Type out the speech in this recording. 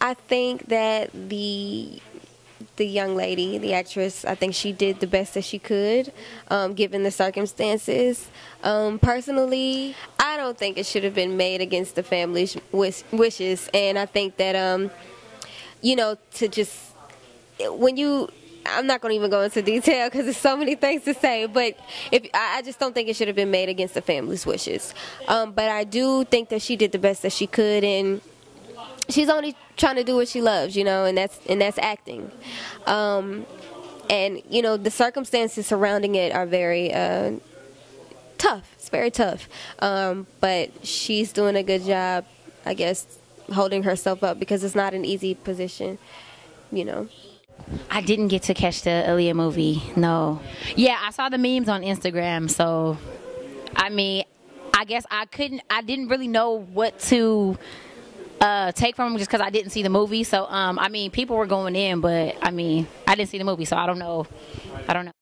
I think that the the young lady, the actress, I think she did the best that she could, um, given the circumstances. Um, personally, I don't think it should have been made against the family's wish- wishes, and I think that, um, you know, to just when you. I'm not going to even go into detail because there's so many things to say, but if I I just don't think it should have been made against the family's wishes. Um, but I do think that she did the best that she could, and she's only trying to do what she loves, you know, and that's and that's acting. Um, and you know, the circumstances surrounding it are very uh, tough. It's very tough. Um, but she's doing a good job, I guess, holding herself up because it's not an easy position, you know. I didn't get to catch the Aaliyah movie. No. Yeah, I saw the memes on Instagram. So, I mean, I guess I couldn't. I didn't really know what to uh, take from them just because I didn't see the movie. So, um, I mean, people were going in, but I mean, I didn't see the movie, so I don't know. I don't know.